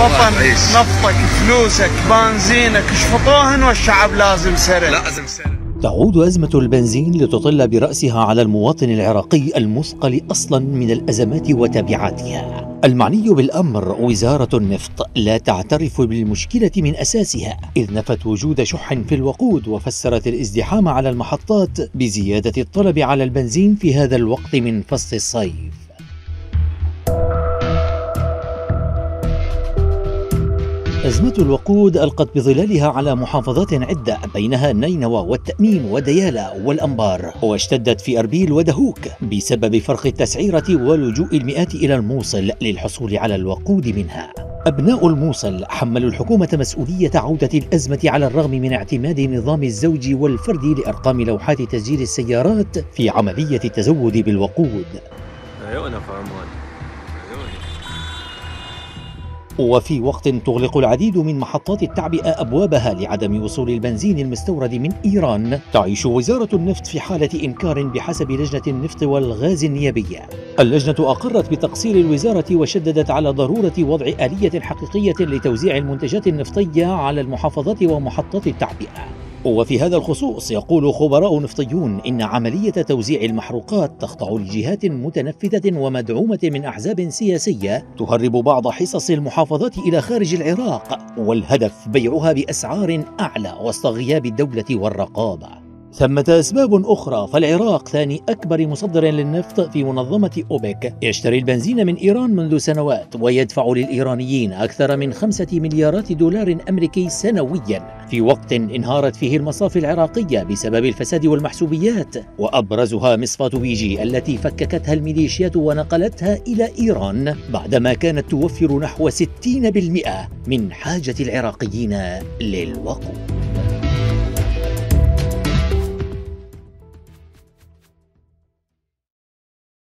وطن نفطك فلوسك بنزينك شفطوهن والشعب لازم سرق. لازم سرق. تعود أزمة البنزين لتطل برأسها على المواطن العراقي المثقل أصلا من الأزمات وتبعاتها. المعني بالأمر وزارة النفط لا تعترف بالمشكلة من أساسها إذ نفت وجود شح في الوقود وفسرت الازدحام على المحطات بزيادة الطلب على البنزين في هذا الوقت من فصل الصيف. أزمة الوقود ألقت بظلالها على محافظات عدة بينها نينوى والتأميم وديالى والأنبار واشتدت في أربيل ودهوك بسبب فرق التسعيرة ولجوء المئات إلى الموصل للحصول على الوقود منها. أبناء الموصل حملوا الحكومة مسؤولية عودة الأزمة على الرغم من اعتماد نظام الزوج والفرد لأرقام لوحات تسجيل السيارات في عملية التزود بالوقود. فهمان وفي وقت تغلق العديد من محطات التعبئة أبوابها لعدم وصول البنزين المستورد من إيران تعيش وزارة النفط في حالة إنكار بحسب لجنة النفط والغاز النيابية. اللجنة أقرت بتقصير الوزارة وشددت على ضرورة وضع آلية حقيقية لتوزيع المنتجات النفطية على المحافظات ومحطات التعبئة. وفي هذا الخصوص يقول خبراء نفطيون إن عملية توزيع المحروقات تخضع لجهات متنفذة ومدعومة من أحزاب سياسية تهرب بعض حصص المحافظات إلى خارج العراق والهدف بيعها بأسعار أعلى وسط غياب الدولة والرقابة. ثمة أسباب أخرى فالعراق ثاني أكبر مصدر للنفط في منظمة أوبك. يشتري البنزين من إيران منذ سنوات ويدفع للإيرانيين أكثر من خمسة مليارات دولار أمريكي سنويا. في وقت انهارت فيه المصافي العراقية بسبب الفساد والمحسوبيات وأبرزها مصفاة بيجي التي فككتها الميليشيات ونقلتها إلى إيران بعدما كانت توفر نحو 60% من حاجة العراقيين للوقود.